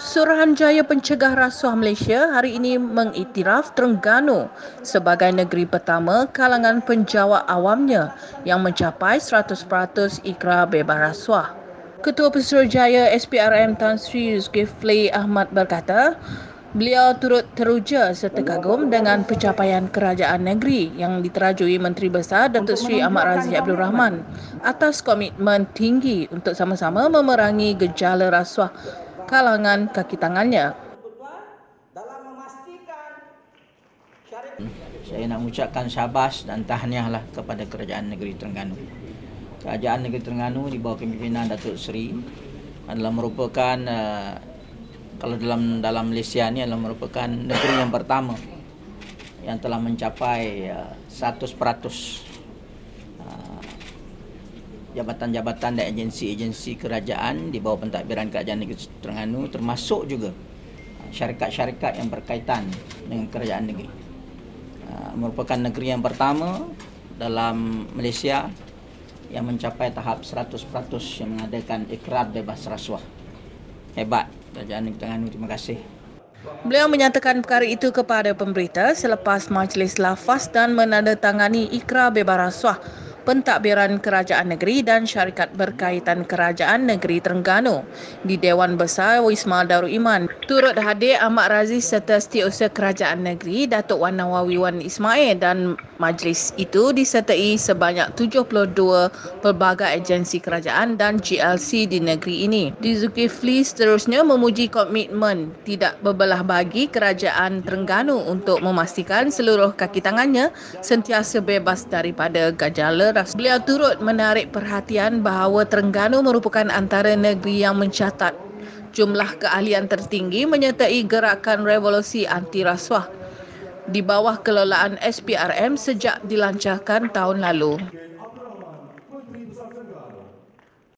Suruhanjaya Pencegah Rasuah Malaysia hari ini mengiktiraf Terengganu sebagai negeri pertama kalangan penjawat awamnya yang mencapai 100% ikrar bebas rasuah. Ketua Pesuruhjaya SPRM Tan Sri Zulkifli Ahmad berkata, beliau turut teruja serta kagum dengan pencapaian kerajaan negeri yang diterajui Menteri Besar Datuk Sri Ahmad Razif Abdul Rahman atas komitmen tinggi untuk sama-sama memerangi gejala rasuah kalangan kaki tangannya. Saya nak mengucapkan syabas dan tahniahlah kepada kerajaan negeri Terengganu. Kerajaan negeri Terengganu di bawah kepimpinan Datuk Seri adalah merupakan uh, kalau dalam dalam Malaysia ni adalah merupakan negeri yang pertama yang telah mencapai uh, 100% jabatan-jabatan dan agensi-agensi kerajaan di bawah pentadbiran kerajaan negeri Terengganu termasuk juga uh, syarikat-syarikat yang berkaitan dengan kerajaan negeri. Uh, merupakan negeri yang pertama dalam Malaysia yang mencapai tahap 100% yang mengadakan ikrar bebas rasuah. Hebat kerajaan negeri Terengganu. Terima kasih. Beliau menyatakan perkara itu kepada pemberita selepas majlis lafaz dan menandatangani ikrar bebas rasuah pentadbiran kerajaan negeri dan syarikat berkaitan kerajaan negeri Terengganu di Dewan Besar Wisma Darul Iman. Turut hadir Ahmad Raziz serta Setiausaha Kerajaan Negeri Datuk Wan Nawawi Wan Ismail dan majlis itu disertai sebanyak 72 pelbagai agensi kerajaan dan GLC di negeri ini. Zulkifli seterusnya memuji komitmen tidak berbelah bagi kerajaan Terengganu untuk memastikan seluruh kaki tangannya sentiasa bebas daripada gejala ras. Beliau turut menarik perhatian bahawa Terengganu merupakan antara negeri yang mencatat jumlah keahlian tertinggi menyertai gerakan revolusi anti rasuah di bawah kelolaan SPRM sejak dilancarkan tahun lalu.